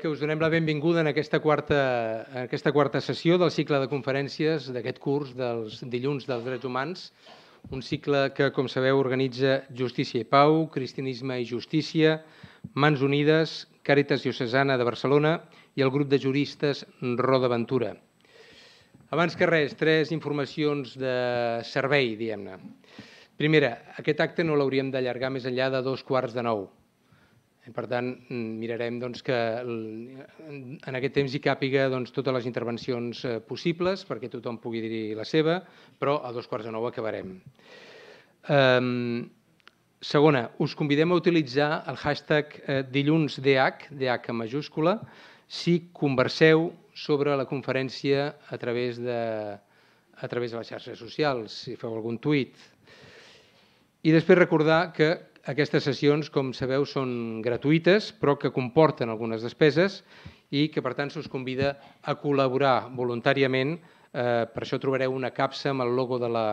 que us donem la benvinguda en aquesta quarta, en aquesta quarta sessió del cicle de conferències d'aquest curs dels dilluns dels drets humans, un cicle que, com sabeu, organitza Justícia i Pau, Cristianisme i Justícia, Mans Unides, Càritas Diocesana de Barcelona i el grup de juristes Roda Ventura. Abans que res, tres informacions de servei, diguem-ne. Primera, aquest acte no l'hauríem d'allargar més enllà de dos quarts de nou per tant, mirarem doncs, que en aquest temps hi càpiga doncs, totes les intervencions eh, possibles perquè tothom pugui dir la seva, però a dos quarts de nou acabarem. Um, segona, us convidem a utilitzar el hashtag eh, dilunsDH, DH en majúscula, si converseu sobre la conferència a través de, a través de les xarxes socials, si feu algun tuit. I després recordar que aquestes sessions, com sabeu, són gratuïtes, però que comporten algunes despeses i que, per tant, se us convida a col·laborar voluntàriament. Eh, per això trobareu una capsa amb el logo de la,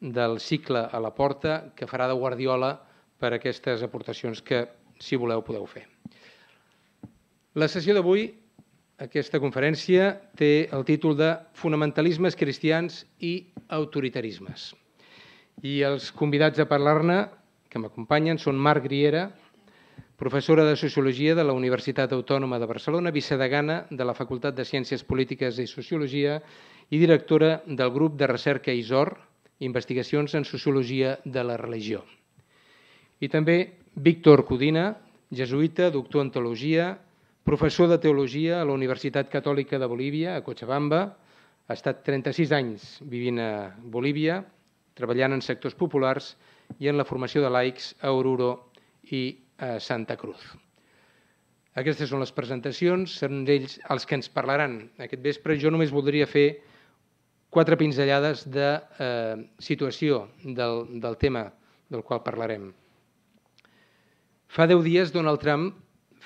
del cicle a la porta que farà de guardiola per aquestes aportacions que, si voleu, podeu fer. La sessió d'avui, aquesta conferència, té el títol de Fonamentalismes cristians i autoritarismes. I els convidats a parlar-ne que m'acompanyen són Marc Griera, professora de Sociologia de la Universitat Autònoma de Barcelona, vicedegana de la Facultat de Ciències Polítiques i Sociologia i directora del grup de recerca ISOR, Investigacions en Sociologia de la Religió. I també Víctor Codina, jesuïta, doctor en Teologia, professor de Teologia a la Universitat Catòlica de Bolívia, a Cochabamba, ha estat 36 anys vivint a Bolívia, treballant en sectors populars i en la formació de laics a Oruro i a Santa Cruz. Aquestes són les presentacions, són ells els que ens parlaran aquest vespre. Jo només voldria fer quatre pinzellades de eh, situació del, del tema del qual parlarem. Fa deu dies Donald Trump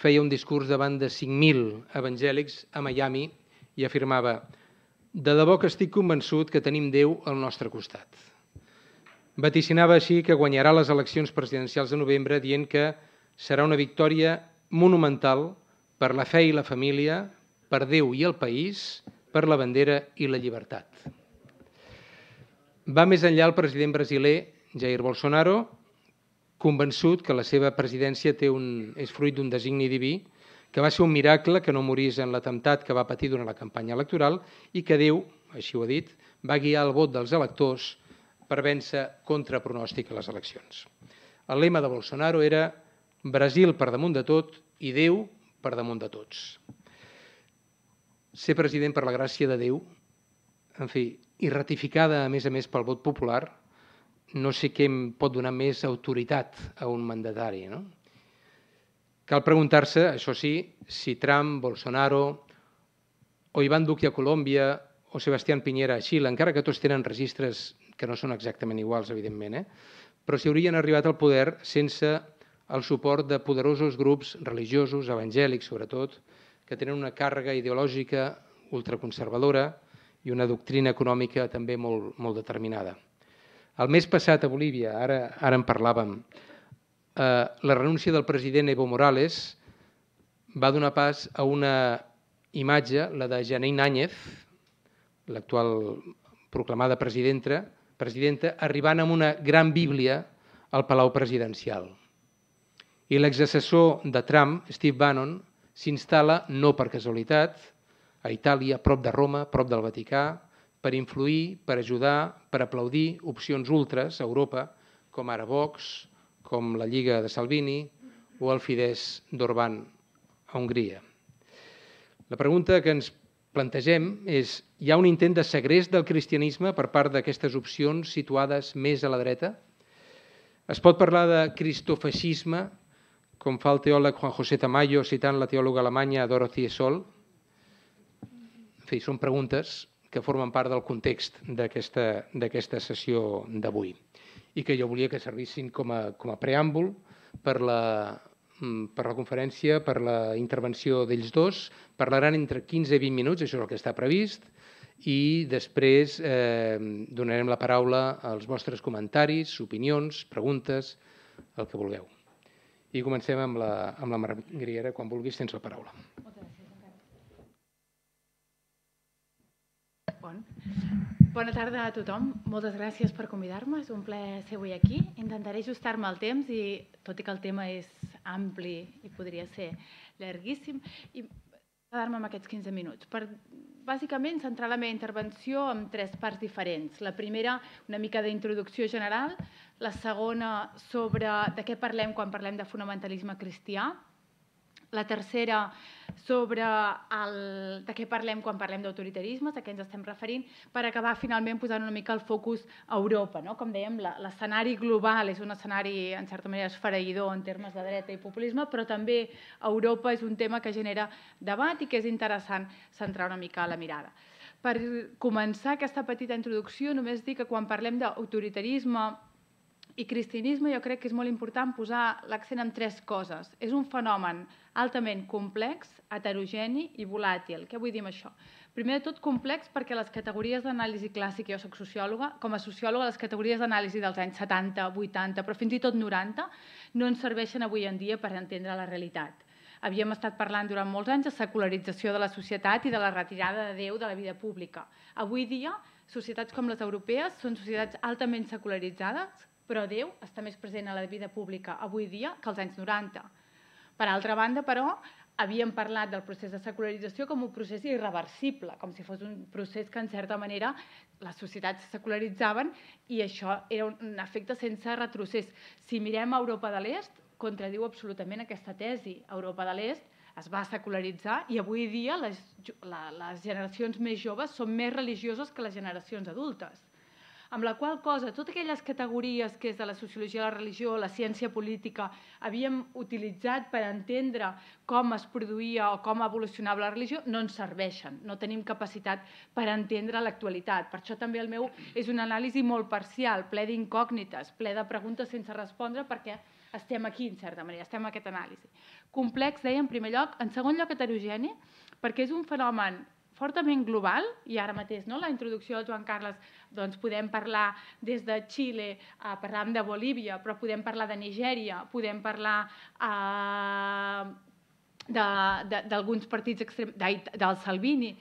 feia un discurs davant de 5.000 evangèlics a Miami i afirmava «De debò que estic convençut que tenim Déu al nostre costat». Vaticinava així que guanyarà les eleccions presidencials de novembre dient que serà una victòria monumental per la fe i la família, per Déu i el país, per la bandera i la llibertat. Va més enllà el president brasiler Jair Bolsonaro, convençut que la seva presidència té un, és fruit d'un designi diví, que va ser un miracle que no morís en l'atemptat que va patir durant la campanya electoral i que Déu, així ho ha dit, va guiar el vot dels electors per vèncer contra pronòstic a les eleccions. El lema de Bolsonaro era Brasil per damunt de tot i Déu per damunt de tots. Ser president per la gràcia de Déu, en fi, i ratificada a més a més pel vot popular, no sé què em pot donar més autoritat a un mandatari. No? Cal preguntar-se, això sí, si Trump, Bolsonaro o Iván Duque a Colòmbia o Sebastián Piñera a Xile, encara que tots tenen registres que no són exactament iguals, evidentment, eh? però si haurien arribat al poder sense el suport de poderosos grups religiosos, evangèlics sobretot, que tenen una càrrega ideològica ultraconservadora i una doctrina econòmica també molt, molt determinada. El mes passat a Bolívia, ara, ara en parlàvem, eh, la renúncia del president Evo Morales va donar pas a una imatge, la de Janine Áñez, l'actual proclamada presidenta, presidenta, arribant amb una gran bíblia al Palau Presidencial. I l'exassessor de Trump, Steve Bannon, s'instal·la, no per casualitat, a Itàlia, prop de Roma, prop del Vaticà, per influir, per ajudar, per aplaudir opcions ultres a Europa, com ara Vox, com la Lliga de Salvini o el Fidesz d'Orban a Hongria. La pregunta que ens plantegem és hi ha un intent de segrest del cristianisme per part d'aquestes opcions situades més a la dreta? Es pot parlar de cristofeixisme, com fa el teòleg Juan José Tamayo citant la teòloga alemanya Dorothy Sol? En fi, són preguntes que formen part del context d'aquesta sessió d'avui i que jo volia que servissin com a, com a preàmbul per la, Mm, per la conferència, per la intervenció d'ells dos. Parlaran entre 15 i 20 minuts, això és el que està previst, i després eh, donarem la paraula als vostres comentaris, opinions, preguntes, el que vulgueu. I comencem amb la, amb la Margriera, quan vulguis tens la paraula. Moltes gràcies. Bon. Bona tarda a tothom. Moltes gràcies per convidar-me. És un plaer ser avui aquí. Intentaré ajustar-me al temps i, tot i que el tema és ampli i podria ser llarguíssim, i quedar-me amb aquests 15 minuts. Per, bàsicament, centrar la meva intervenció en tres parts diferents. La primera, una mica d'introducció general. La segona, sobre de què parlem quan parlem de fonamentalisme cristià la tercera sobre el, de què parlem quan parlem d'autoritarismes, a què ens estem referint, per acabar finalment posant una mica el focus a Europa. No? Com dèiem, l'escenari global és un escenari, en certa manera, esfereïdor en termes de dreta i populisme, però també Europa és un tema que genera debat i que és interessant centrar una mica la mirada. Per començar aquesta petita introducció, només dir que quan parlem d'autoritarisme i cristianisme jo crec que és molt important posar l'accent en tres coses. És un fenomen altament complex, heterogeni i volàtil. Què vull dir amb això? Primer de tot, complex perquè les categories d'anàlisi clàssica, jo soc sociòloga, com a sociòloga les categories d'anàlisi dels anys 70, 80, però fins i tot 90, no ens serveixen avui en dia per entendre la realitat. Havíem estat parlant durant molts anys de secularització de la societat i de la retirada de Déu de la vida pública. Avui dia, societats com les europees són societats altament secularitzades, però Déu està més present a la vida pública avui dia que als anys 90. Per altra banda, però, havíem parlat del procés de secularització com un procés irreversible, com si fos un procés que, en certa manera, les societats secularitzaven i això era un efecte sense retrocés. Si mirem a Europa de l'Est, contradiu absolutament aquesta tesi. Europa de l'Est es va secularitzar i avui dia les, les generacions més joves són més religioses que les generacions adultes amb la qual cosa totes aquelles categories que és de la sociologia de la religió, la ciència política, havíem utilitzat per entendre com es produïa o com evolucionava la religió, no ens serveixen. No tenim capacitat per entendre l'actualitat. Per això també el meu és una anàlisi molt parcial, ple d'incògnites, ple de preguntes sense respondre, perquè estem aquí, en certa manera, estem en aquest anàlisi. Complex, deia, en primer lloc. En segon lloc, heterogeni, perquè és un fenomen fortament global, i ara mateix no, la introducció del Joan Carles doncs podem parlar des de Xile, eh, parlàvem de Bolívia, però podem parlar de Nigèria, podem parlar eh, d'alguns partits extrem, del Salvini,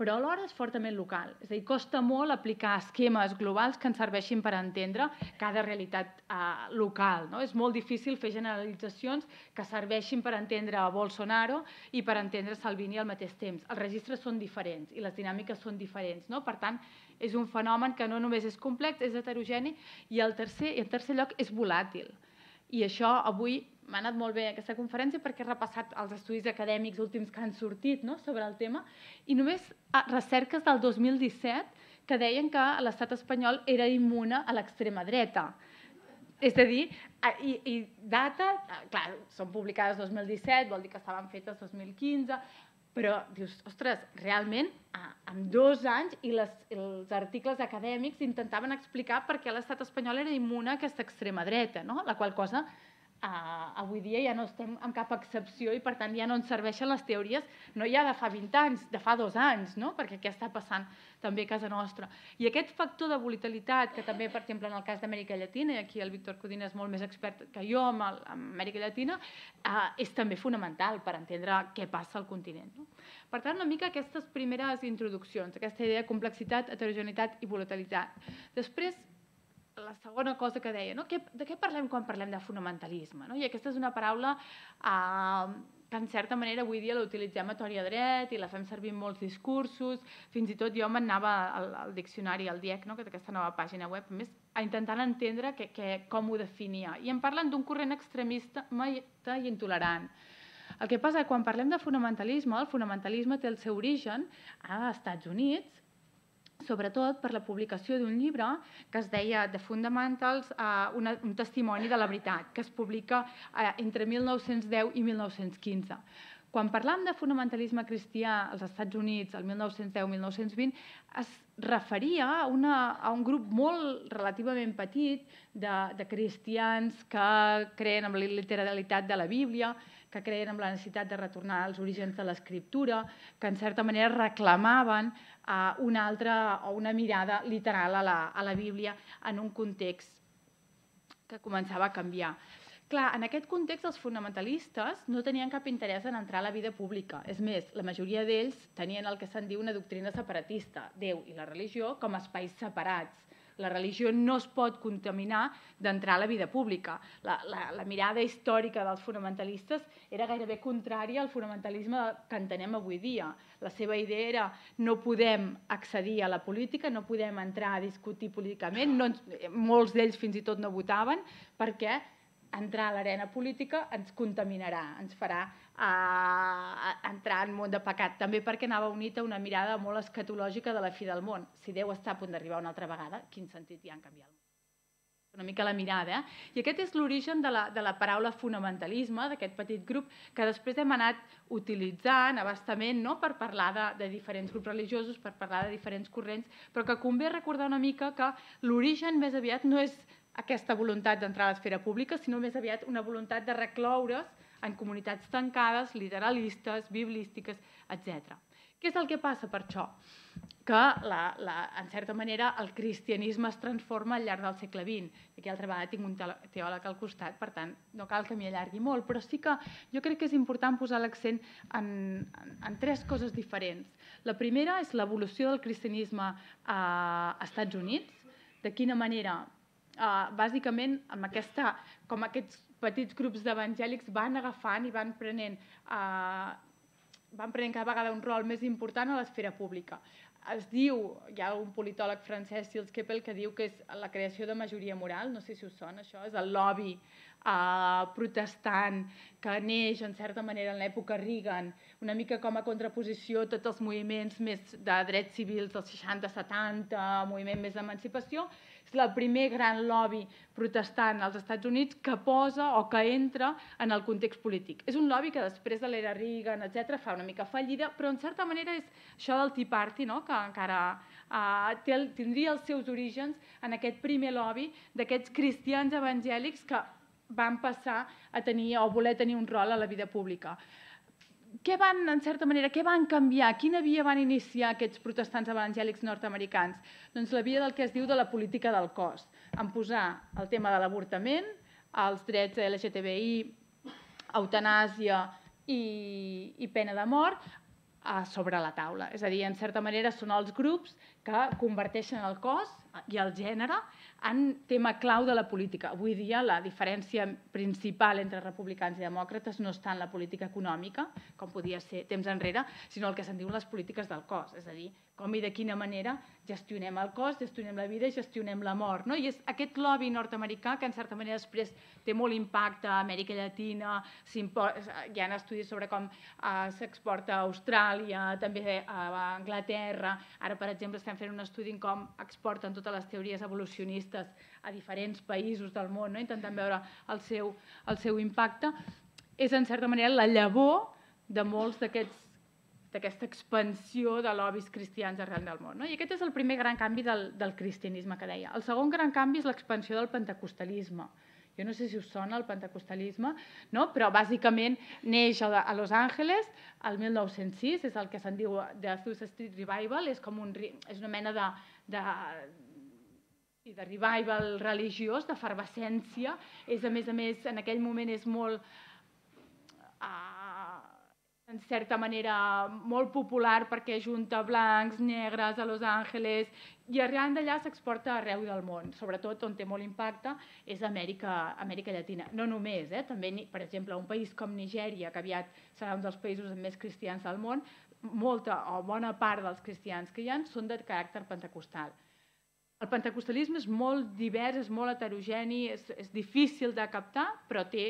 però alhora és fortament local. És a dir, costa molt aplicar esquemes globals que ens serveixin per entendre cada realitat eh, local. No? És molt difícil fer generalitzacions que serveixin per entendre Bolsonaro i per entendre Salvini al mateix temps. Els registres són diferents i les dinàmiques són diferents. No? Per tant, és un fenomen que no només és complex, és heterogeni i el tercer, i en tercer lloc és volàtil. I això avui m'ha anat molt bé aquesta conferència perquè he repassat els estudis acadèmics últims que han sortit no? sobre el tema i només ah, recerques del 2017 que deien que l'estat espanyol era immune a l'extrema dreta. És a dir, i, i data, clar, són publicades 2017, vol dir que estaven fetes 2015, però dius, ostres, realment, en dos anys i les, els articles acadèmics intentaven explicar per què l'estat espanyol era immune a aquesta extrema dreta, no? la qual cosa Uh, avui dia ja no estem en cap excepció i per tant ja no ens serveixen les teories no ja de fa 20 anys, de fa dos anys, no? perquè què està passant també a casa nostra. I aquest factor de volatilitat, que també, per exemple, en el cas d'Amèrica Llatina, i aquí el Víctor Codina és molt més expert que jo amb, el, amb Amèrica Llatina, uh, és també fonamental per entendre què passa al continent. No? Per tant, una mica aquestes primeres introduccions, aquesta idea de complexitat, heterogeneïtat i volatilitat. Després, la segona cosa que deia, no? que, de què parlem quan parlem de fonamentalisme? No? I aquesta és una paraula eh, que en certa manera avui dia l'utilitzem a tor i a dret i la fem servir en molts discursos, fins i tot jo m'anava al, al diccionari, al DIEC, no? que aquesta nova pàgina web, a més, a intentar entendre que, que, com ho definia. I em parlen d'un corrent extremista i intolerant. El que passa que quan parlem de fonamentalisme, el fonamentalisme té el seu origen a Estats Units, sobretot per la publicació d'un llibre que es deia The Fundamentals, uh, una, un testimoni de la veritat, que es publica uh, entre 1910 i 1915. Quan parlam de fonamentalisme cristià als Estats Units, el 1910-1920, es referia a, una, a un grup molt relativament petit de, de cristians que creen en la literalitat de la Bíblia, que creien en la necessitat de retornar als orígens de l'escriptura, que en certa manera reclamaven uh, una altra o una mirada literal a la, a la Bíblia en un context que començava a canviar. Clar, en aquest context els fonamentalistes no tenien cap interès en entrar a la vida pública. És més, la majoria d'ells tenien el que se'n diu una doctrina separatista, Déu i la religió com espais separats. La religió no es pot contaminar d'entrar a la vida pública. La, la, la mirada històrica dels fonamentalistes era gairebé contrària al fonamentalisme que entenem avui dia. La seva idea era no podem accedir a la política, no podem entrar a discutir políticament, no ens, molts d'ells fins i tot no votaven, perquè entrar a l'arena política ens contaminarà, ens farà uh, entrar en món de pecat. També perquè anava unit a una mirada molt escatològica de la fi del món. Si Déu està a punt d'arribar una altra vegada, quin sentit hi ha en canviar el món? una mica la mirada. Eh? I aquest és l'origen de, la, de la paraula fonamentalisme, d'aquest petit grup, que després hem anat utilitzant abastament no? per parlar de, de diferents grups religiosos, per parlar de diferents corrents, però que convé recordar una mica que l'origen més aviat no és aquesta voluntat d'entrar a l'esfera pública, sinó més aviat una voluntat de recloure's en comunitats tancades, literalistes, biblístiques, etc. Què és el que passa per això? Que, la, la, en certa manera, el cristianisme es transforma al llarg del segle XX. Aquí altra vegada tinc un teòleg al costat, per tant, no cal que m'hi allargui molt, però sí que jo crec que és important posar l'accent en, en, en tres coses diferents. La primera és l'evolució del cristianisme a Estats Units, de quina manera uh, bàsicament amb aquesta, com aquests petits grups d'evangèlics van agafant i van prenent, uh, van prenent cada vegada un rol més important a l'esfera pública. Es diu, hi ha un politòleg francès, Sils Keppel, que diu que és la creació de majoria moral, no sé si us sona això, és el lobby uh, protestant que neix en certa manera en l'època Reagan, una mica com a contraposició a tots els moviments més de drets civils dels 60-70, moviment més d'emancipació, el primer gran lobby protestant als Estats Units que posa o que entra en el context polític. És un lobby que després de l'era Reagan, etc fa una mica fallida, però en certa manera és això del Tea Party, no? que encara uh, té, tindria els seus orígens en aquest primer lobby d'aquests cristians evangèlics que van passar a tenir o voler tenir un rol a la vida pública què van, en certa manera, què van canviar? Quina via van iniciar aquests protestants evangèlics nord-americans? Doncs la via del que es diu de la política del cos, en posar el tema de l'avortament, els drets LGTBI, eutanàsia i, i pena de mort a sobre la taula. És a dir, en certa manera són els grups que converteixen el cos i el gènere en tema clau de la política. Avui dia la diferència principal entre republicans i demòcrates no està en la política econòmica, com podia ser temps enrere, sinó el que se'n diuen les polítiques del cos, és a dir, com i de quina manera gestionem el cos, gestionem la vida i gestionem la mort. No? I és aquest lobby nord-americà que en certa manera després té molt impacte a Amèrica Llatina, hi ha estudis sobre com uh, s'exporta a Austràlia, també a Anglaterra, ara per exemple estem fent un estudi en com exporten totes les teories evolucionistes a diferents països del món, no? intentant veure el seu, el seu impacte, és en certa manera la llavor de molts d'aquests d'aquesta expansió de lobbies cristians arrel del món. No? I aquest és el primer gran canvi del, del cristianisme que deia. El segon gran canvi és l'expansió del pentecostalisme. Jo no sé si us sona el pentecostalisme, no? però bàsicament neix a Los Angeles el 1906, és el que se'n diu The Azusa Street Revival, és, com un, és una mena de, de, de revival religiós, d'efervescència, és a més a més, en aquell moment és molt... Uh, en certa manera molt popular perquè junta blancs, negres a Los Angeles i arran d'allà s'exporta arreu del món, sobretot on té molt impacte és Amèrica, Amèrica Llatina. No només, eh? també, per exemple, un país com Nigèria, que aviat serà un dels països més cristians del món, molta o bona part dels cristians que hi ha són de caràcter pentecostal. El pentecostalisme és molt divers, és molt heterogeni, és, és difícil de captar, però té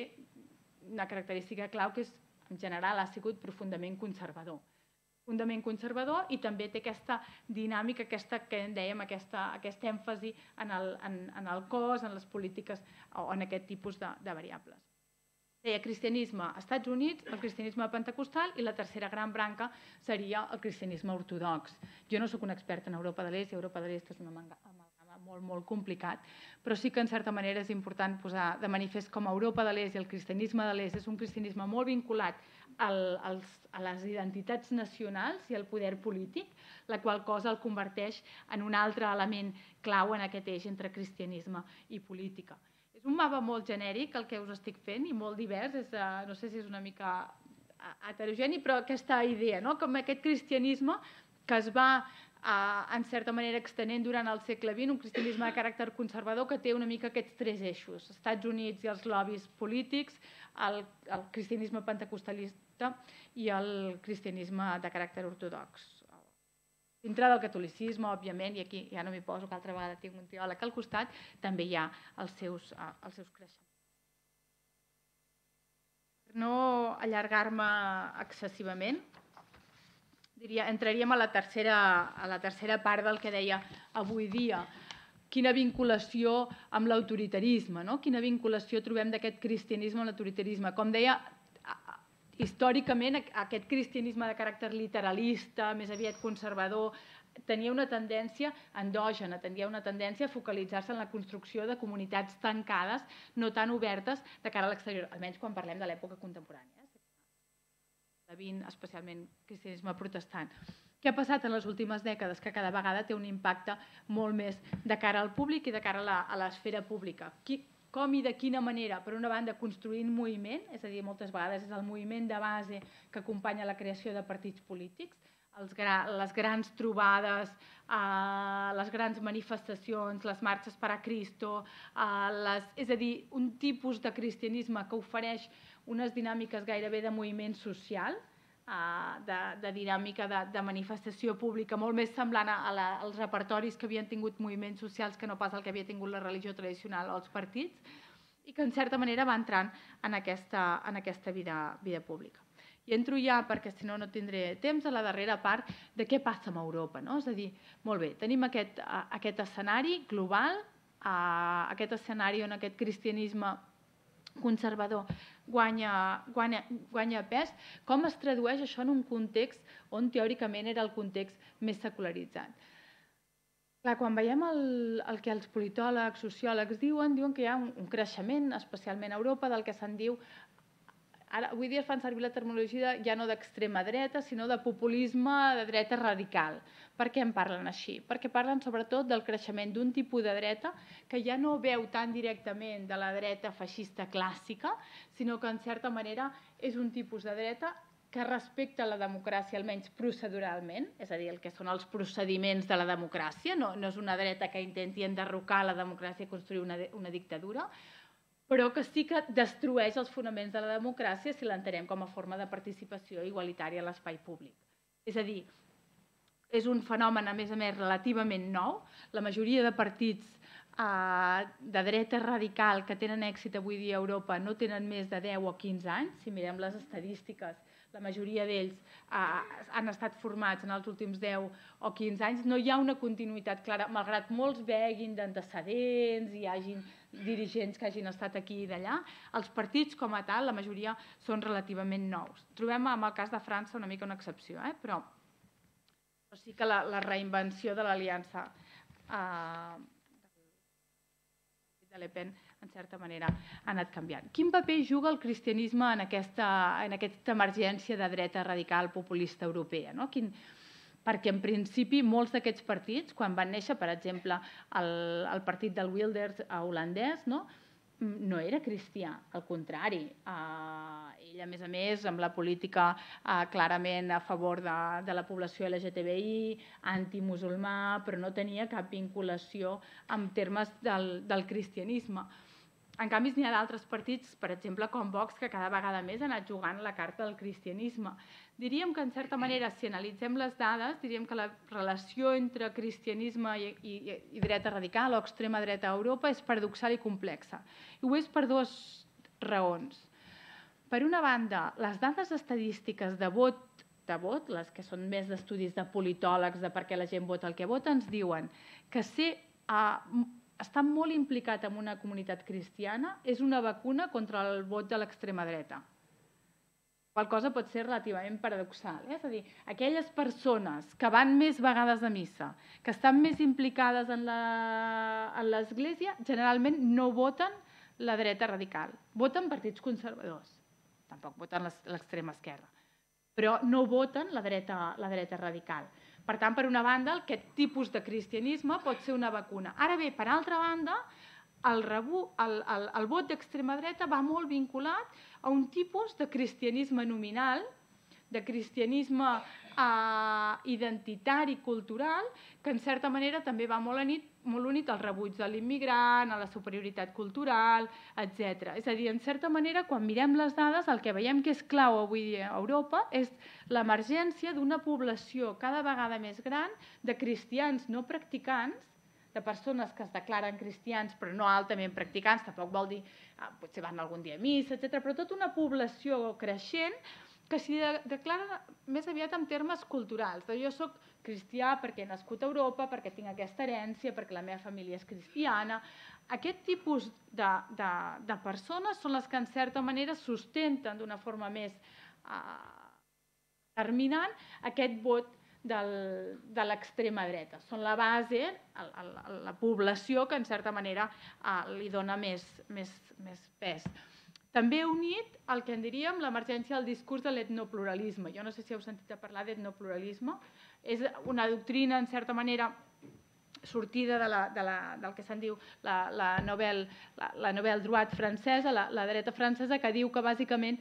una característica clau que és en general ha sigut profundament conservador. Profundament conservador i també té aquesta dinàmica, aquesta, que en dèiem, aquesta, aquest èmfasi en el, en, en el cos, en les polítiques o en aquest tipus de, de variables. Deia cristianisme als Estats Units, el cristianisme pentecostal i la tercera gran branca seria el cristianisme ortodox. Jo no sóc un expert en Europa de l'Est i Europa de l'Est és una amalgama molt, molt complicat, però sí que en certa manera és important posar de manifest com Europa de l'Est i el cristianisme de l'Est és un cristianisme molt vinculat al, als, a les identitats nacionals i al poder polític, la qual cosa el converteix en un altre element clau en aquest eix entre cristianisme i política. és un mapa molt genèric el que us estic fent i molt divers, és, uh, no sé si és una mica heterogeni, però aquesta idea, no? com aquest cristianisme que es va eh, en certa manera extenent durant el segle XX, un cristianisme de caràcter conservador que té una mica aquests tres eixos, Estats Units i els lobbies polítics, el, el cristianisme pentecostalista i el cristianisme de caràcter ortodox. Dintre del catolicisme, òbviament, i aquí ja no m'hi poso, que altra vegada tinc un teòleg al costat, també hi ha els seus, uh, els seus creixements. Per no allargar-me excessivament, diria, entraríem a la, tercera, a la tercera part del que deia avui dia, quina vinculació amb l'autoritarisme, no? quina vinculació trobem d'aquest cristianisme amb l'autoritarisme. Com deia, històricament aquest cristianisme de caràcter literalista, més aviat conservador, tenia una tendència endògena, tenia una tendència a focalitzar-se en la construcció de comunitats tancades, no tan obertes de cara a l'exterior, almenys quan parlem de l'època contemporània? XX, especialment cristianisme protestant. Què ha passat en les últimes dècades? Que cada vegada té un impacte molt més de cara al públic i de cara a l'esfera pública. Qui, com i de quina manera, per una banda, construint moviment, és a dir, moltes vegades és el moviment de base que acompanya la creació de partits polítics, els gra les grans trobades, eh, les grans manifestacions, les marxes per a Cristo, eh, les, és a dir, un tipus de cristianisme que ofereix unes dinàmiques gairebé de moviment social, eh, de, de dinàmica de, de manifestació pública, molt més semblant a la, als repertoris que havien tingut moviments socials que no pas el que havia tingut la religió tradicional o els partits, i que en certa manera va entrant en aquesta, en aquesta vida, vida pública. I entro ja, perquè si no no tindré temps, a la darrera part de què passa amb Europa. No? És a dir, molt bé, tenim aquest, aquest escenari global, aquest escenari on aquest cristianisme conservador guanya, guanya, guanya pes, com es tradueix això en un context on teòricament era el context més secularitzat. Clar, quan veiem el, el que els politòlegs, sociòlegs diuen, diuen que hi ha un, un creixement, especialment a Europa, del que se'n diu Ara, avui dia es fan servir la terminologia ja no d'extrema dreta, sinó de populisme de dreta radical. Per què en parlen així? Perquè parlen sobretot del creixement d'un tipus de dreta que ja no veu tan directament de la dreta feixista clàssica, sinó que en certa manera és un tipus de dreta que respecta la democràcia, almenys proceduralment, és a dir, el que són els procediments de la democràcia, no, no és una dreta que intenti enderrocar la democràcia i construir una, una dictadura, però que sí que destrueix els fonaments de la democràcia si l'entenem com a forma de participació igualitària a l'espai públic. És a dir, és un fenomen, a més a més, relativament nou. La majoria de partits eh, de dreta radical que tenen èxit avui dia a Europa no tenen més de 10 o 15 anys. Si mirem les estadístiques, la majoria d'ells eh, han estat formats en els últims 10 o 15 anys. No hi ha una continuïtat clara, malgrat molts veguin d'antecedents i hagin dirigents que hagin estat aquí i d'allà, els partits com a tal, la majoria són relativament nous. Trobem en el cas de França una mica una excepció, eh? però, però sí que la, la reinvenció de l'aliança eh, de Le Pen en certa manera ha anat canviant. Quin paper juga el cristianisme en aquesta, en aquesta emergència de dreta radical populista europea? No? Quin, perquè en principi molts d'aquests partits, quan van néixer, per exemple, el, el partit del Wilders holandès, no? no era cristià, al contrari. Uh, ell, a més a més, amb la política uh, clarament a favor de, de la població LGTBI, antimusulmà, però no tenia cap vinculació en termes del, del cristianisme. En canvi, n'hi ha d'altres partits, per exemple, com Vox, que cada vegada més han anat jugant la carta del cristianisme. Diríem que, en certa manera, si analitzem les dades, diríem que la relació entre cristianisme i, i, i dreta radical o extrema dreta a Europa és paradoxal i complexa. I ho és per dues raons. Per una banda, les dades estadístiques de vot de vot, les que són més d'estudis de politòlegs, de per què la gent vota el que vota, ens diuen que ser uh, està molt implicat en una comunitat cristiana és una vacuna contra el vot de l'extrema dreta. Qual cosa pot ser relativament paradoxal. Eh? És a dir, aquelles persones que van més vegades a missa, que estan més implicades en l'Església, generalment no voten la dreta radical. Voten partits conservadors. Tampoc voten l'extrema esquerra. Però no voten la dreta, la dreta radical. Per tant, per una banda, aquest tipus de cristianisme pot ser una vacuna. Ara bé, per altra banda, el, rebu, el, el, el vot d'extrema dreta va molt vinculat a un tipus de cristianisme nominal, de cristianisme eh, identitari, cultural, que en certa manera també va molt unit, molt unit al rebuig de l'immigrant, a la superioritat cultural, etc. És a dir, en certa manera, quan mirem les dades, el que veiem que és clau avui dia a Europa és l'emergència d'una població cada vegada més gran de cristians no practicants de persones que es declaren cristians però no altament practicants, tampoc vol dir, ah, potser van algun dia a missa, etc. però tota una població creixent que s'hi de, declara més aviat en termes culturals. Jo sóc cristià perquè he nascut a Europa, perquè tinc aquesta herència, perquè la meva família és cristiana. Aquest tipus de, de, de persones són les que en certa manera sustenten d'una forma més eh, determinant aquest vot del, de l'extrema dreta. Són la base, el, el, la població que en certa manera eh, li dona més, més, més pes. També unit el que en diríem l'emergència del discurs de l'etnopluralisme. Jo no sé si heu sentit a parlar d'etnopluralisme. És una doctrina, en certa manera, sortida de la, de la, del que se'n diu la, la novel, la, la novel droite francesa, la, la dreta francesa, que diu que bàsicament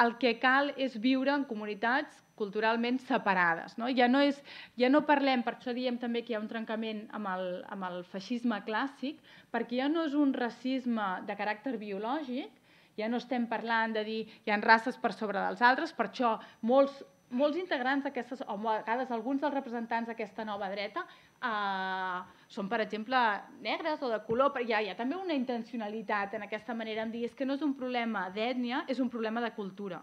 el que cal és viure en comunitats culturalment separades. No? Ja, no és, ja no parlem, per això diem també que hi ha un trencament amb el, amb el feixisme clàssic, perquè ja no és un racisme de caràcter biològic, ja no estem parlant de dir hi ha races per sobre dels altres, per això molts, molts integrants d'aquestes, o a vegades alguns dels representants d'aquesta nova dreta, eh, són, per exemple, negres o de color, però hi ha, hi ha també una intencionalitat en aquesta manera de dir és que no és un problema d'ètnia, és un problema de cultura.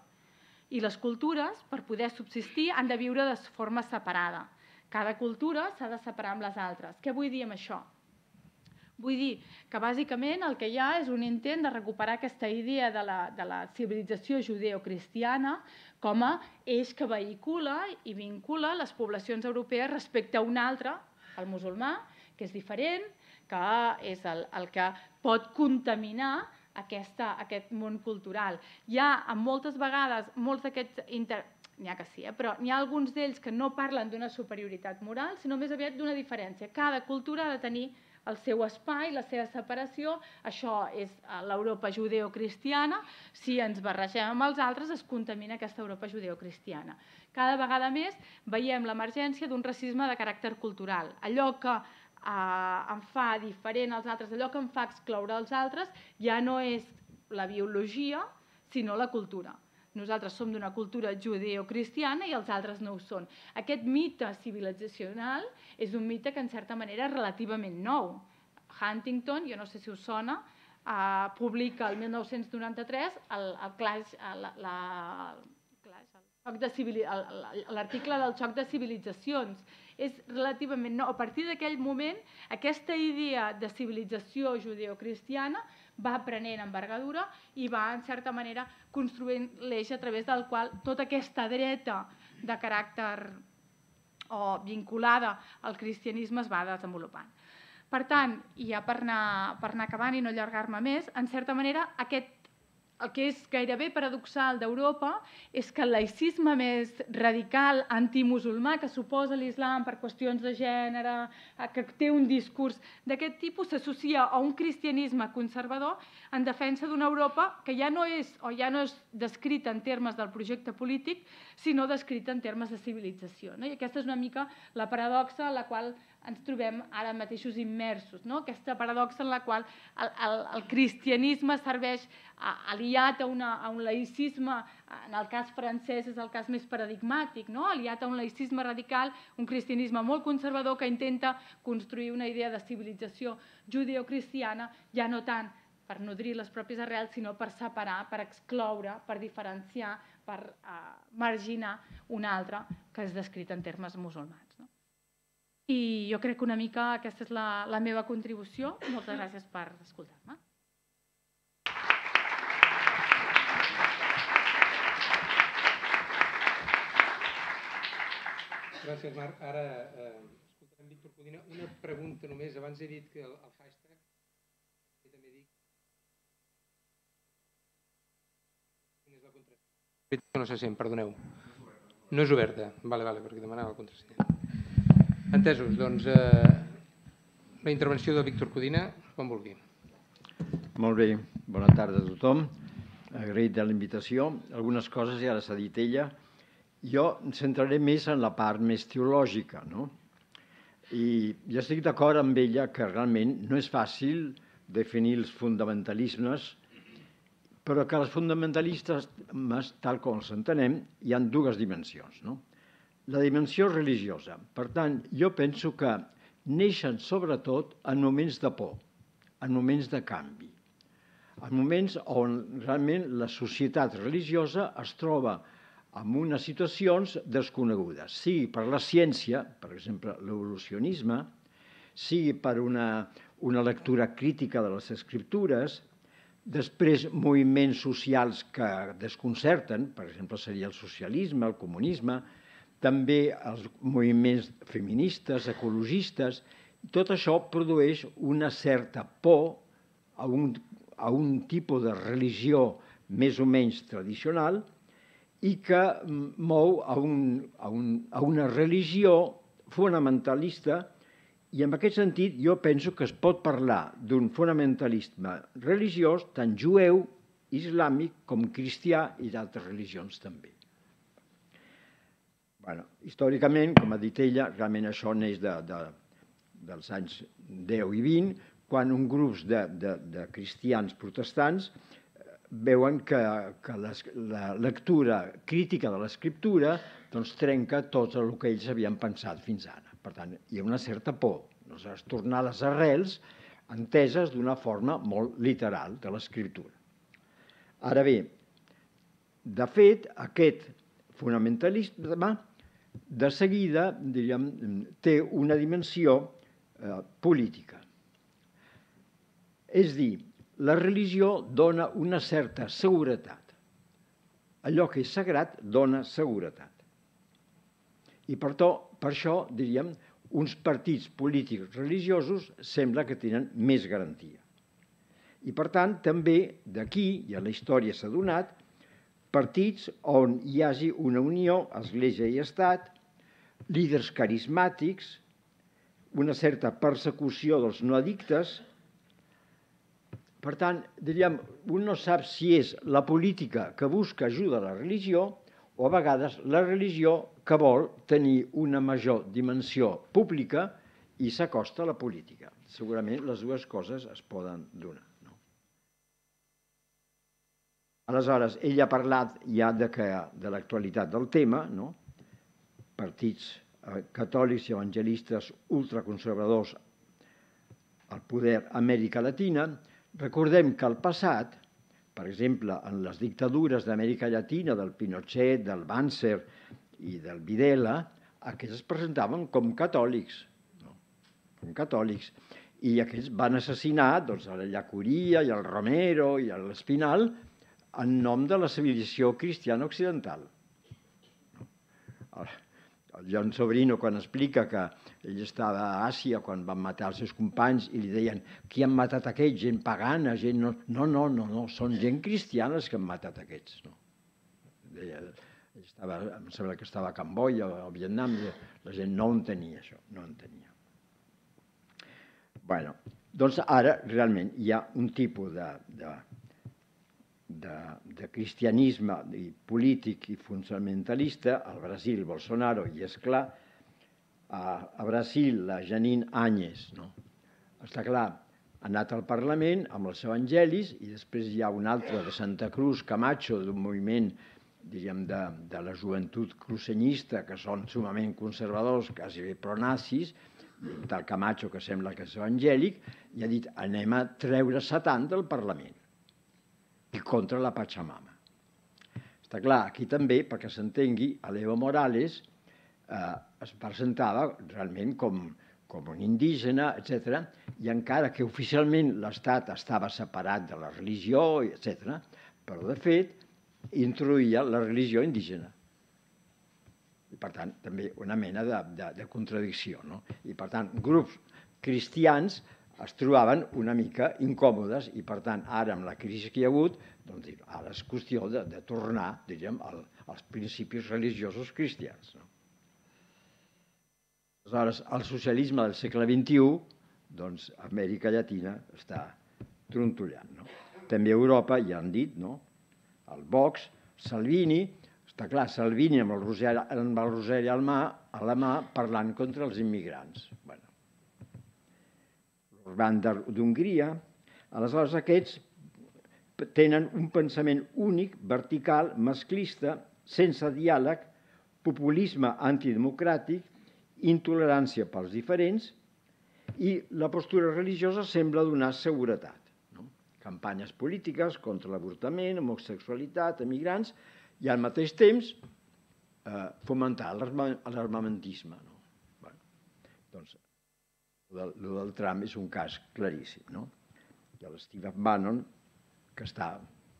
I les cultures, per poder subsistir, han de viure de forma separada. Cada cultura s'ha de separar amb les altres. Què vull dir amb això? Vull dir que bàsicament el que hi ha és un intent de recuperar aquesta idea de la, de la civilització judeocristiana com a eix que vehicula i vincula les poblacions europees respecte a un altre, el musulmà, que és diferent, que és el, el que pot contaminar aquesta, aquest món cultural. Hi ha, moltes vegades, molts d'aquests... Inter... N'hi ha que sí, eh? però n'hi ha alguns d'ells que no parlen d'una superioritat moral, sinó més aviat d'una diferència. Cada cultura ha de tenir el seu espai, la seva separació, això és eh, l'Europa judeocristiana, si ens barregem amb els altres es contamina aquesta Europa judeocristiana. Cada vegada més veiem l'emergència d'un racisme de caràcter cultural. Allò que eh, em fa diferent als altres, allò que em fa excloure els altres, ja no és la biologia, sinó la cultura. Nosaltres som d'una cultura judeocristiana i els altres no ho són. Aquest mite civilitzacional és un mite que en certa manera és relativament nou. Huntington, jo no sé si us sona, eh, publica el 1993 l'article del xoc de civilitzacions és relativament nou. A partir d'aquell moment, aquesta idea de civilització judeocristiana va prenent envergadura i va, en certa manera, construint l'eix a través del qual tota aquesta dreta de caràcter o vinculada al cristianisme es va desenvolupant. Per tant, i ja per anar, per anar acabant i no allargar-me més, en certa manera aquest el que és gairebé paradoxal d'Europa és que el laïcisme més radical, antimusulmà, que suposa l'islam per qüestions de gènere, eh, que té un discurs d'aquest tipus, s'associa a un cristianisme conservador en defensa d'una Europa que ja no és o ja no és descrita en termes del projecte polític, sinó descrita en termes de civilització. No? I aquesta és una mica la paradoxa a la qual ens trobem ara mateixos immersos. No? Aquesta paradoxa en la qual el, el, el cristianisme serveix aliat a, una, a un laïcisme, en el cas francès és el cas més paradigmàtic, no? aliat a un laïcisme radical, un cristianisme molt conservador que intenta construir una idea de civilització judeocristiana, ja no tant per nodrir les pròpies arrels, sinó per separar, per excloure, per diferenciar, per uh, marginar una altra que és descrita en termes musulmans. I jo crec que una mica aquesta és la, la meva contribució. Moltes gràcies per escoltar-me. Gràcies, Marc. Ara eh, escoltarem Víctor Codina. Una pregunta només. Abans he dit que el, el hashtag... No se sent, perdoneu. No és oberta. Vale, vale, perquè demanava la contrasenya. Entesos, doncs... Eh, la intervenció de Víctor Codina, quan vulgui. Molt bé, bona tarda a tothom. Agraït de la invitació. Algunes coses ja les ha dit ella. Jo em centraré més en la part més teològica, no? I ja estic d'acord amb ella que realment no és fàcil definir els fundamentalismes, però que els fundamentalistes, tal com els entenem, hi han dues dimensions. No? La dimensió religiosa. Per tant, jo penso que neixen sobretot en moments de por, en moments de canvi, en moments on realment la societat religiosa es troba en unes situacions desconegudes, sigui per la ciència, per exemple, l'evolucionisme, sigui per una, una lectura crítica de les escriptures, després moviments socials que desconcerten, per exemple, seria el socialisme, el comunisme, també els moviments feministes, ecologistes, tot això produeix una certa por a un, a un tipus de religió més o menys tradicional, i que mou a, un, a, un, a una religió fonamentalista i en aquest sentit jo penso que es pot parlar d'un fonamentalisme religiós tant jueu, islàmic com cristià i d'altres religions també. Bueno, històricament, com ha dit ella, realment això neix de, de, dels anys 10 i 20, quan un grup de, de, de cristians protestants veuen que, que les, la lectura crítica de l'escriptura doncs, trenca tot el que ells havien pensat fins ara. Per tant, hi ha una certa por. Doncs, tornar a les arrels enteses d'una forma molt literal de l'escriptura. Ara bé, de fet, aquest fonamentalisme de seguida diríem, té una dimensió eh, política. És dir, la religió dona una certa seguretat. Allò que és sagrat dona seguretat. I per, to, per això, diríem, uns partits polítics religiosos sembla que tenen més garantia. I per tant, també d'aquí, i a la història s'ha donat, partits on hi hagi una unió, Església i Estat, líders carismàtics, una certa persecució dels no addictes, per tant, diríem, un no sap si és la política que busca ajuda a la religió o a vegades la religió que vol tenir una major dimensió pública i s'acosta a la política. Segurament les dues coses es poden donar. No? Aleshores, ell ha parlat ja de, que, de l'actualitat del tema, no? partits eh, catòlics i evangelistes ultraconservadors al poder a Amèrica Latina, Recordem que al passat, per exemple, en les dictadures d'Amèrica Llatina, del Pinochet, del Banzer i del Videla, aquests es presentaven com catòlics, no? com catòlics, i aquests van assassinar doncs, a la Llacuria i el Romero i l'Espinal en nom de la civilització cristiana occidental. El John Sobrino, quan explica que ell estava a Àsia quan van matar els seus companys i li deien qui han matat aquests? Gent pagana, gent... No, no, no, no, no són gent cristiana els que han matat aquests. No. Deia, estava, em sembla que estava a Camboya o a Vietnam, la gent no entenia això, no entenia. bueno, doncs ara realment hi ha un tipus de, de, de, cristianisme i polític i fundamentalista al Brasil, Bolsonaro, i és clar, a, a Brasil, la Janine Áñez, no? està clar, ha anat al Parlament amb els evangelis i després hi ha un altre de Santa Cruz, Camacho, d'un moviment diríem, de, de la joventut crucenyista, que són sumament conservadors, quasi bé pronazis, del Camacho, que sembla que és evangèlic, i ha dit anem a treure Satan del Parlament i contra la Pachamama. Està clar, aquí també, perquè s'entengui, a l'Evo Morales eh, es presentava realment com, com un indígena, etc. i encara que oficialment l'Estat estava separat de la religió, etc., però de fet introduïa la religió indígena. I per tant, també una mena de, de, de contradicció. No? I per tant, grups cristians es trobaven una mica incòmodes i, per tant, ara amb la crisi que hi ha hagut, doncs, ara és qüestió de, de tornar, diríem, al, als principis religiosos cristians. No? Aleshores, el socialisme del segle XXI doncs Amèrica Llatina està trontollant. No? També a Europa, ja han dit, no? el Vox, Salvini, està clar, Salvini amb el rosari, amb el rosari al mà, a la mà parlant contra els immigrants. Bueno. L'Urban d'Hongria. Aleshores, aquests tenen un pensament únic, vertical, masclista, sense diàleg, populisme antidemocràtic, intolerància pels diferents i la postura religiosa sembla donar seguretat. No? Campanyes polítiques contra l'avortament, homosexualitat, emigrants i al mateix temps eh, fomentar l'armamentisme. No? Bueno, doncs, el del, del Trump és un cas claríssim. No? I l'Steve Bannon, que, està,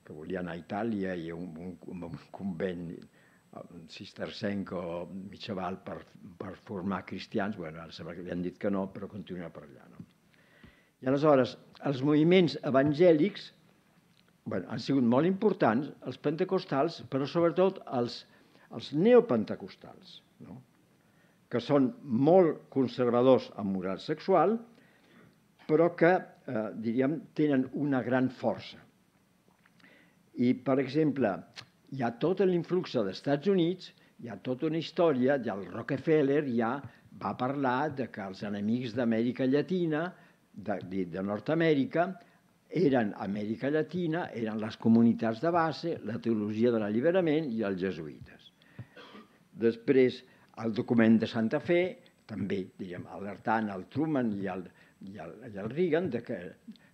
que volia anar a Itàlia i un, un, un convent cistercenc o mitjaval per, per formar cristians, bueno, ara sembla que li han dit que no, però continua per allà. No? I aleshores, els moviments evangèlics bueno, han sigut molt importants, els pentecostals, però sobretot els, els neopentecostals, no? Que són molt conservadors en moral sexual, però que, eh, diríem, tenen una gran força. I, per exemple, hi ha tot l'influx dels Estats Units, hi ha tota una història, ja el Rockefeller ja va parlar de que els enemics d'Amèrica Llatina, de, de, de Nord-Amèrica, eren Amèrica Llatina, eren les comunitats de base, la teologia de l'alliberament i els jesuïtes. Després, el document de Santa Fe, també, diguem, alertant el Truman i el, i el, i el Reagan de que,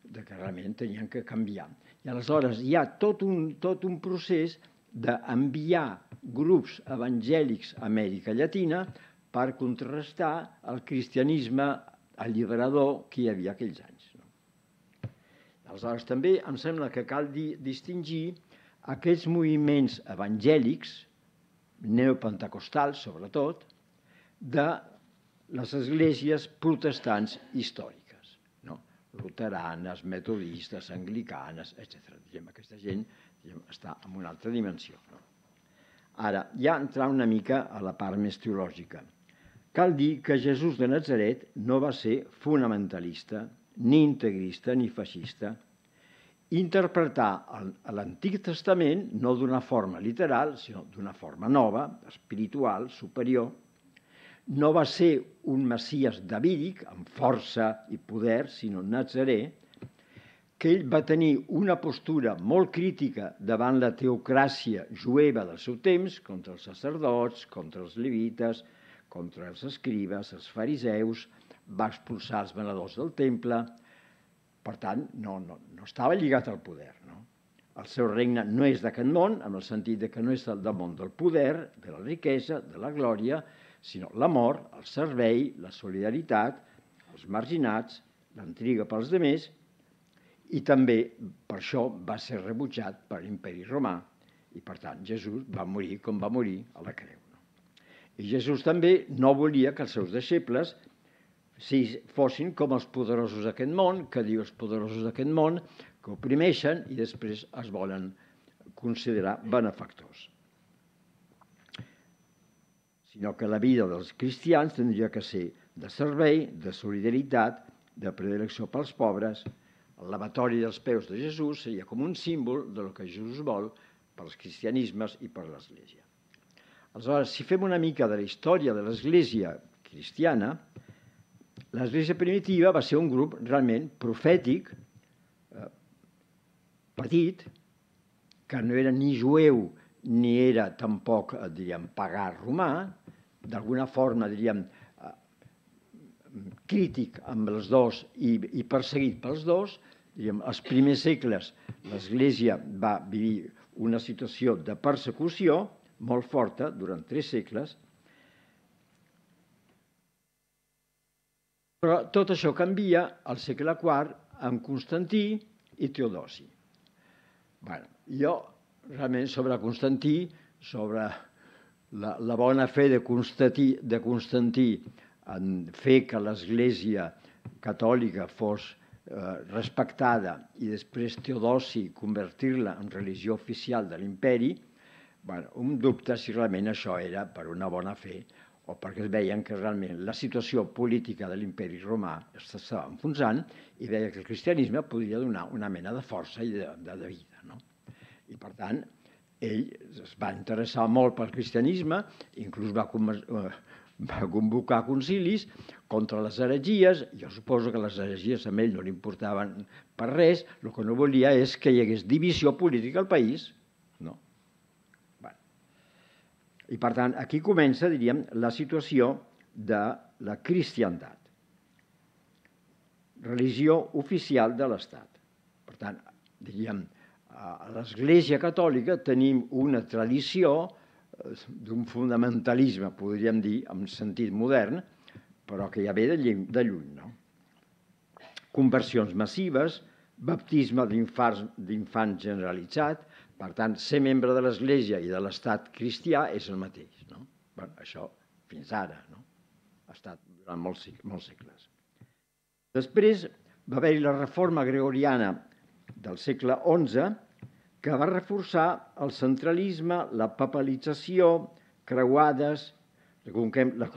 de que realment tenien que canviar. I aleshores hi ha tot un, tot un procés d'enviar grups evangèlics a Amèrica Llatina per contrarrestar el cristianisme alliberador que hi havia aquells anys. No? Aleshores, també em sembla que cal di distingir aquests moviments evangèlics, neopentecostals sobretot, de les esglésies protestants històriques, no? luteranes, metodistes, anglicanes, etc. Aquesta gent està en una altra dimensió. No? Ara, ja entrar una mica a la part més teològica. Cal dir que Jesús de Nazaret no va ser fonamentalista, ni integrista, ni feixista. Interpretar l'Antic Testament no d'una forma literal, sinó d'una forma nova, espiritual, superior. No va ser un Messies davídic, amb força i poder, sinó Nazaré, que ell va tenir una postura molt crítica davant la teocràcia jueva del seu temps, contra els sacerdots, contra els levites, contra els escribes, els fariseus, va expulsar els venedors del temple, per tant, no, no, no estava lligat al poder. No? El seu regne no és d'aquest món, en el sentit de que no és el del món del poder, de la riquesa, de la glòria, sinó l'amor, el servei, la solidaritat, els marginats, l'intriga pels demés i també per això va ser rebutjat per l'imperi romà i per tant Jesús va morir com va morir a la creu. No? I Jesús també no volia que els seus deixebles si fossin com els poderosos d'aquest món, que diu els poderosos d'aquest món, que oprimeixen i després es volen considerar benefactors. Sinó que la vida dels cristians tindria que ser de servei, de solidaritat, de predilecció pels pobres, el lavatori dels peus de Jesús seria com un símbol de lo que Jesús vol pels cristianismes i per l'Església. Aleshores, si fem una mica de la història de l'Església cristiana, l'Església primitiva va ser un grup realment profètic, eh, petit, que no era ni jueu ni era tampoc, eh, diríem, pagà romà, d'alguna forma, diríem, crític amb els dos i, i perseguit pels dos, diguem, els primers segles l'Església va vivir una situació de persecució molt forta durant tres segles, però tot això canvia al segle IV amb Constantí i Teodosi. Bueno, jo realment sobre Constantí, sobre la, la bona fe de Constantí, de Constantí en fer que l'Església catòlica fos eh, respectada i després Teodosi convertir-la en religió oficial de l'imperi, bueno, un dubte si realment això era per una bona fe o perquè veien que realment la situació política de l'imperi romà s'estava enfonsant i veia que el cristianisme podia donar una mena de força i de, de, de vida. No? I per tant, ell es va interessar molt pel cristianisme, inclús va, eh, va convocar concilis contra les heretgies, jo suposo que les heretgies a ell no li importaven per res, el que no volia és que hi hagués divisió política al país, i per tant, aquí comença, diríem, la situació de la cristiandat, religió oficial de l'Estat. Per tant, diríem, a l'Església Catòlica tenim una tradició eh, d'un fonamentalisme, podríem dir, en sentit modern, però que ja ve de, de lluny. No? Conversions massives, baptisme d'infants generalitzat, per tant, ser membre de l'Església i de l'Estat cristià és el mateix. No? Bé, això fins ara, no? ha estat durant molts, molts segles. Després va haver-hi la reforma gregoriana del segle XI que va reforçar el centralisme, la papalització, creuades, la, la,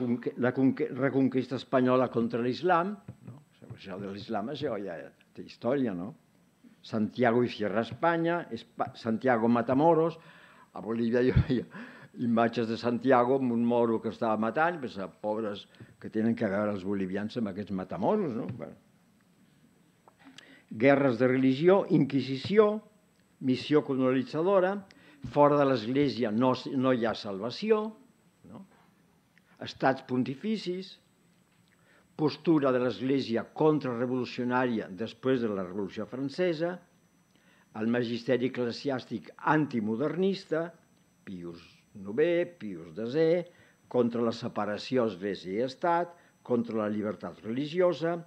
la reconquesta espanyola contra l'islam, no? això de l'islam això ja té història, no? Santiago i Sierra Espanya, Santiago Matamoros, a Bolívia hi havia imatges de Santiago amb un moro que estava matant, pues, pobres que tenen que veure els bolivians amb aquests matamoros. No? Bueno. Guerres de religió, inquisició, missió colonitzadora, fora de l'Església no, no hi ha salvació, no? estats pontificis, postura de l'Església contrarrevolucionària després de la Revolució Francesa, el magisteri eclesiàstic antimodernista, Pius IX, Pius X, contra la separació Església i Estat, contra la llibertat religiosa,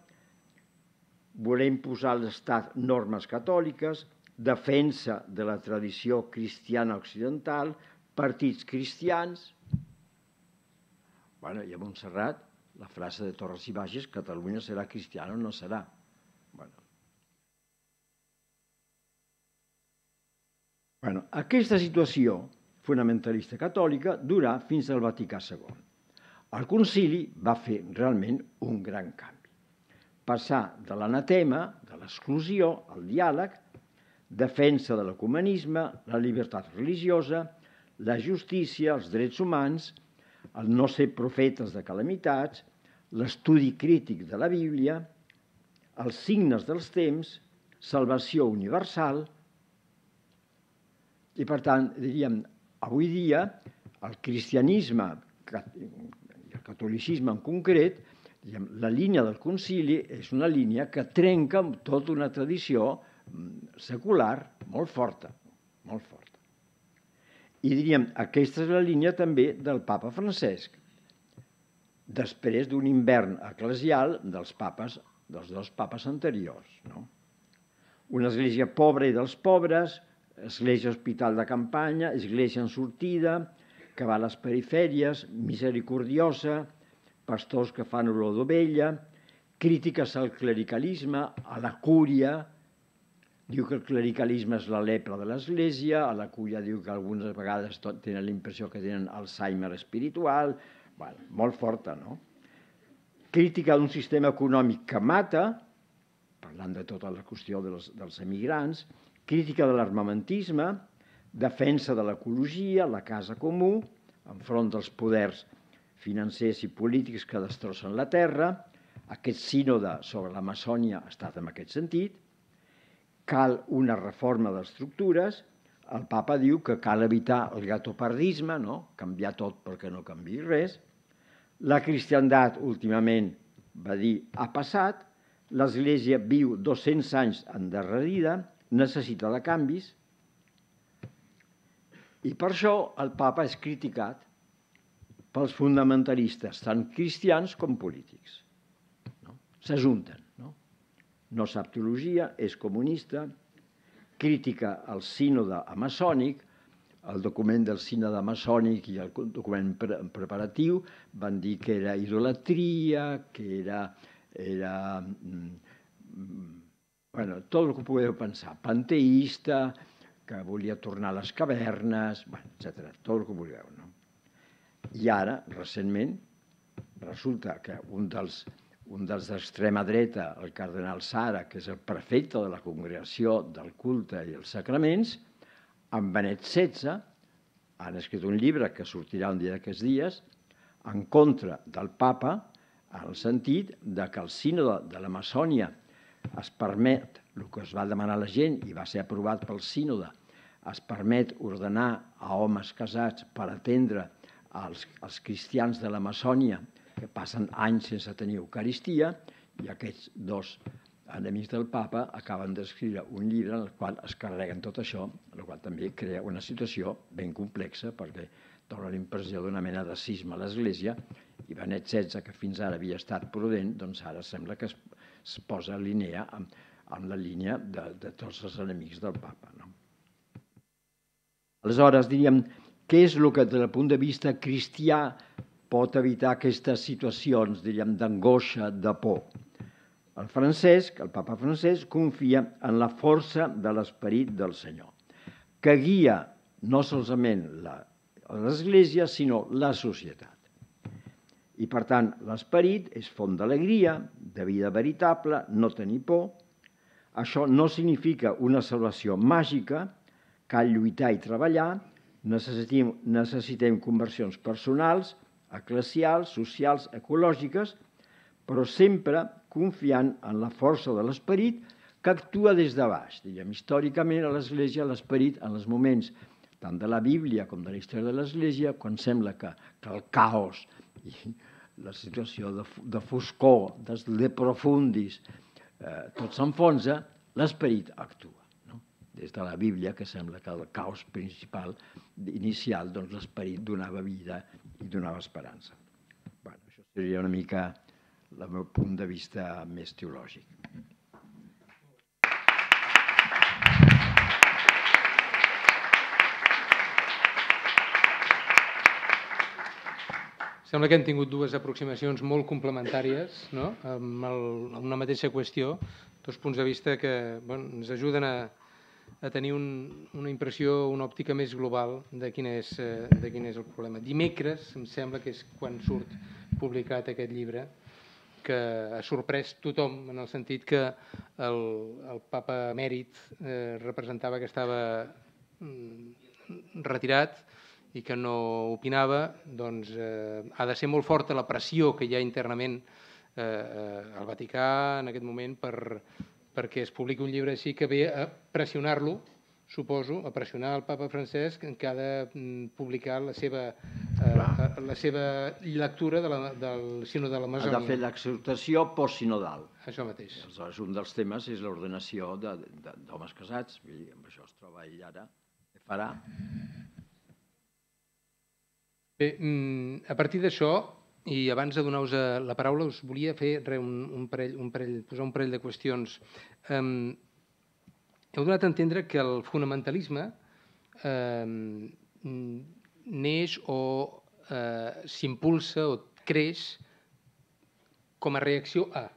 voler imposar a l'Estat normes catòliques, defensa de la tradició cristiana occidental, partits cristians... Bueno, i a Montserrat la frase de Torres i Bages, Catalunya serà cristiana o no serà. Bueno. Bueno, aquesta situació fonamentalista catòlica durà fins al Vaticà II. El concili va fer realment un gran canvi. Passar de l'anatema, de l'exclusió, al diàleg, defensa de l'ecumenisme, la llibertat religiosa, la justícia, els drets humans, el no ser profetes de calamitats, l'estudi crític de la Bíblia, els signes dels temps, salvació universal, i per tant, diríem, avui dia el cristianisme i el catolicisme en concret, diguem, la línia del concili és una línia que trenca amb tota una tradició mm, secular molt forta, molt forta. I diríem, aquesta és la línia també del papa Francesc, després d'un invern eclesial dels papes, dels dos papes anteriors. No? Una església pobra i dels pobres, església hospital de campanya, església en sortida, que va a les perifèries, misericordiosa, pastors que fan olor d'ovella, crítiques al clericalisme, a la cúria, Diu que el clericalisme és la lepra de l'Església, a la cuia diu que algunes vegades tenen la impressió que tenen Alzheimer espiritual, bueno, molt forta, no? Crítica d'un sistema econòmic que mata, parlant de tota la qüestió dels, dels emigrants, crítica de l'armamentisme, defensa de l'ecologia, la casa comú, enfront dels poders financers i polítics que destrossen la terra, aquest sínode sobre la Maçònia ha estat en aquest sentit, cal una reforma d'estructures, el papa diu que cal evitar el gatopardisme, no? canviar tot perquè no canvi res. La cristiandat últimament va dir ha passat, l'Església viu 200 anys endarrerida, necessita de canvis, i per això el papa és criticat pels fonamentalistes, tant cristians com polítics. No? S'ajunten no sap teologia, és comunista, crítica al sínode amassònic, el document del sínode amassònic i el document pre preparatiu van dir que era idolatria, que era, era mm, bueno, tot el que podeu pensar, panteista, que volia tornar a les cavernes, bueno, etc. tot el que vulgueu. No? I ara, recentment, resulta que un dels, un dels d'extrema dreta, el cardenal Sara, que és el prefecte de la congregació del culte i els sacraments, en Benet XVI han escrit un llibre que sortirà un dia d'aquests dies en contra del papa en el sentit de que el sínode de la Maçònia es permet, el que es va demanar a la gent i va ser aprovat pel sínode, es permet ordenar a homes casats per atendre als, als cristians de la Maçònia que passen anys sense tenir Eucaristia i aquests dos enemics del papa acaben d'escriure un llibre en el qual es carreguen tot això, el qual també crea una situació ben complexa perquè dona la impressió d'una mena de cisma a l'Església i Benet XVI, que fins ara havia estat prudent, doncs ara sembla que es, es posa a línia amb, amb la línia de, de tots els enemics del papa. No? Aleshores, diríem, què és el que, des del punt de vista cristià, pot evitar aquestes situacions, diríem, d'angoixa, de por? El Francesc, el papa Francesc, confia en la força de l'esperit del Senyor, que guia no solament l'Església, sinó la societat. I, per tant, l'esperit és font d'alegria, de vida veritable, no tenir por. Això no significa una salvació màgica, cal lluitar i treballar, necessitem, necessitem conversions personals, eclesials, socials, ecològiques, però sempre confiant en la força de l'esperit que actua des de baix. Diguem, històricament a l'Església l'esperit en els moments tant de la Bíblia com de la història de l'Església, quan sembla que, que el caos i la situació de, de foscor, de profundis, eh, tot s'enfonsa, l'esperit actua. No? Des de la Bíblia, que sembla que el caos principal inicial, doncs l'esperit donava vida i donava esperança. Bueno, això seria una mica el meu punt de vista més teològic. Sembla que hem tingut dues aproximacions molt complementàries, no? amb, el, amb una mateixa qüestió, dos punts de vista que bueno, ens ajuden a, a tenir un, una impressió, una òptica més global de quin, és, eh, de quin és el problema. Dimecres, em sembla que és quan surt publicat aquest llibre, que ha sorprès tothom en el sentit que el, el papa emèrit eh, representava que estava mm, retirat i que no opinava, doncs eh, ha de ser molt forta la pressió que hi ha internament eh, eh, al Vaticà en aquest moment per, perquè es publiqui un llibre així que ve a pressionar-lo, suposo, a pressionar el papa Francesc que ha de mm, publicar la seva, eh, la seva lectura de la, del Sino de l'Amazonia. Ha de fer l'exhortació postsinodal. Això mateix. Aleshores, un dels temes és l'ordenació d'homes casats, vull dir, amb això es troba ell ara, què farà? Bé, mm, a partir d'això, i abans de donar-vos eh, la paraula, us volia fer re, un, un, parell, un parell, posar un parell de qüestions. Um, heu donat a entendre que el fonamentalisme um, neix o uh, s'impulsa o creix com a reacció a,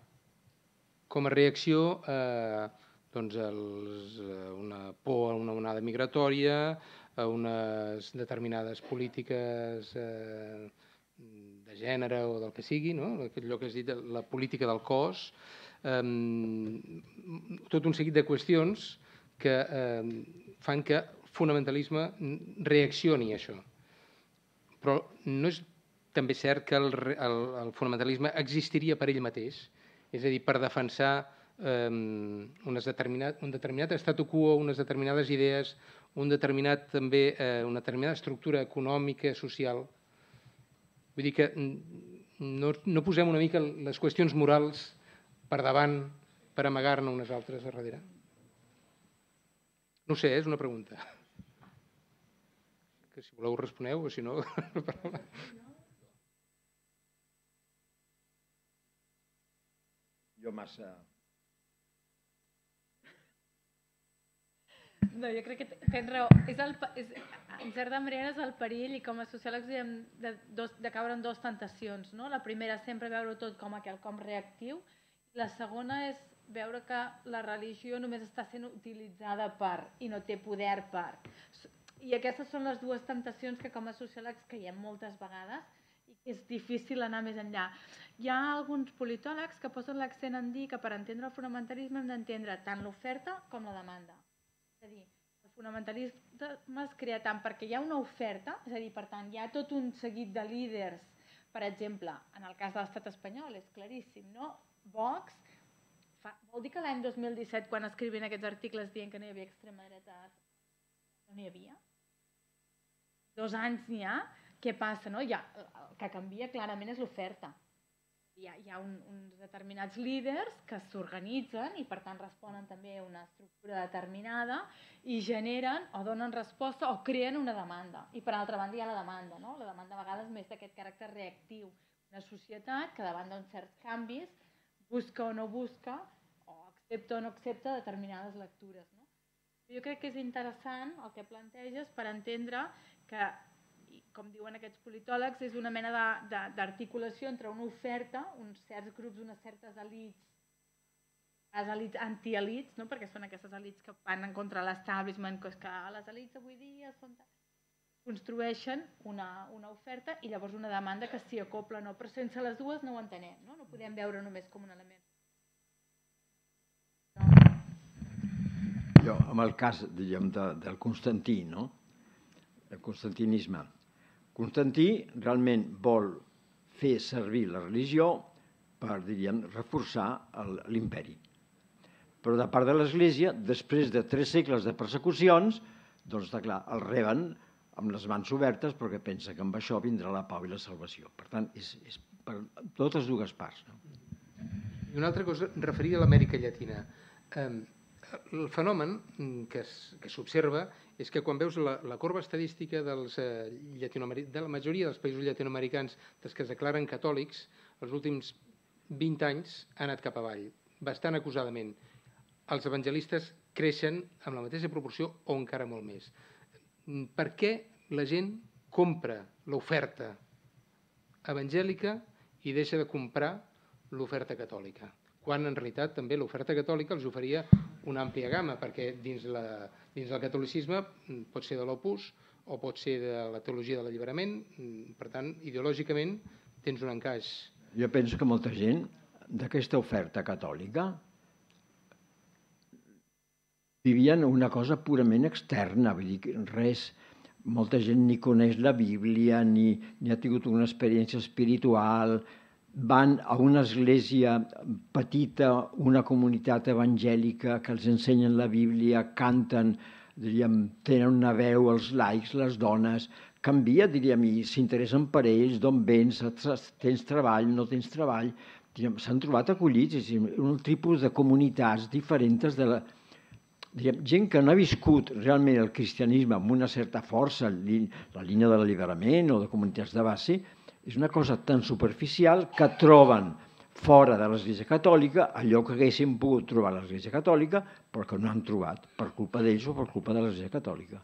com a reacció a doncs, els, una por a una onada migratòria, a unes determinades polítiques eh, de gènere o del que sigui, no? allò que has dit, la política del cos, eh, tot un seguit de qüestions que eh, fan que fonamentalisme reaccioni a això. Però no és també cert que el, el, el fonamentalisme existiria per ell mateix, és a dir, per defensar eh, unes determinat, un determinat statu quo, unes determinades idees, un determinat, també, eh, una determinada estructura econòmica, social. Vull dir que no, no posem una mica les qüestions morals per davant per amagar-ne unes altres a darrere? No sé, és una pregunta. Que si voleu responeu o si no... jo massa No, jo crec que tens raó. És el, és, en certa manera és el perill i com a sociòlegs diem de, dos, de caure en dues tentacions. No? La primera sempre veure tot com a quelcom reactiu la segona és veure que la religió només està sent utilitzada per i no té poder per. I aquestes són les dues tentacions que com a sociòlegs caiem moltes vegades i és difícil anar més enllà. Hi ha alguns politòlegs que posen l'accent en dir que per entendre el fonamentalisme hem d'entendre tant l'oferta com la demanda. És a dir, el fonamentalisme es crea tant perquè hi ha una oferta, és a dir, per tant, hi ha tot un seguit de líders, per exemple, en el cas de l'estat espanyol, és claríssim, no? Vox, fa, vol dir que l'any 2017, quan escrivien aquests articles dient que no hi havia extrema dreta, no n'hi havia? Dos anys n'hi ha, què passa? No? Ja, el que canvia clarament és l'oferta hi ha, hi ha un, uns determinats líders que s'organitzen i per tant responen també a una estructura determinada i generen o donen resposta o creen una demanda. I per altra banda hi ha la demanda, no? la demanda a vegades més d'aquest caràcter reactiu. Una societat que davant d'uns certs canvis busca o no busca o accepta o no accepta determinades lectures. No? Jo crec que és interessant el que planteges per entendre que com diuen aquests politòlegs, és una mena d'articulació entre una oferta, uns certs grups, unes certes elites, les elites antielites, no? perquè són aquestes elites que van en contra de l'establishment, que, que les elites avui dia són construeixen una, una oferta i llavors una demanda que s'hi acopla no, però sense les dues no ho entenem, no? no podem veure només com un element. Jo, amb el cas diguem, de, del Constantí, no? El constantinisme, Constantí realment vol fer servir la religió per, diríem, reforçar l'imperi. Però de part de l'Església, després de tres segles de persecucions, doncs, està clar, el reben amb les mans obertes perquè pensa que amb això vindrà la pau i la salvació. Per tant, és, és per totes dues parts. No? I una altra cosa referida a l'Amèrica Llatina. Eh, el fenomen que s'observa és que quan veus la, la corba estadística dels, eh, de la majoria dels països llatinoamericans dels que es declaren catòlics, els últims 20 anys ha anat cap avall, bastant acusadament. Els evangelistes creixen amb la mateixa proporció o encara molt més. Per què la gent compra l'oferta evangèlica i deixa de comprar l'oferta catòlica? quan en realitat també l'oferta catòlica els oferia una àmplia gamma, perquè dins, la, dins el catolicisme mm, pot ser de l'opus o pot ser de la teologia de l'alliberament, mm, per tant, ideològicament tens un encaix. Jo penso que molta gent d'aquesta oferta catòlica vivien una cosa purament externa, vull dir, res, molta gent ni coneix la Bíblia, ni, ni ha tingut una experiència espiritual, van a una església petita, una comunitat evangèlica que els ensenyen la Bíblia, canten, diríem, tenen una veu, els laics, les dones, canvia, diríem, i s'interessen per ells, d'on vens, tens treball, no tens treball, s'han trobat acollits, és un tipus de comunitats diferents de la, diríem, gent que no ha viscut realment el cristianisme amb una certa força, la línia de l'alliberament o de comunitats de base, és una cosa tan superficial que troben fora de l'Església Catòlica allò que haguessin pogut trobar a l'Església Catòlica però que no han trobat per culpa d'ells o per culpa de l'Església Catòlica.